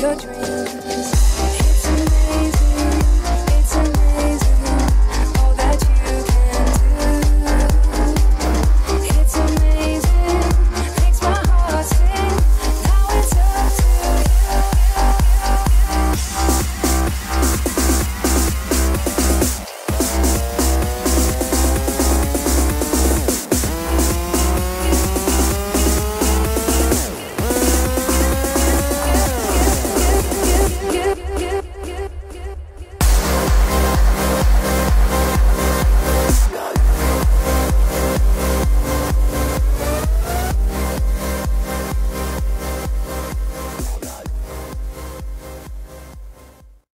your dreams.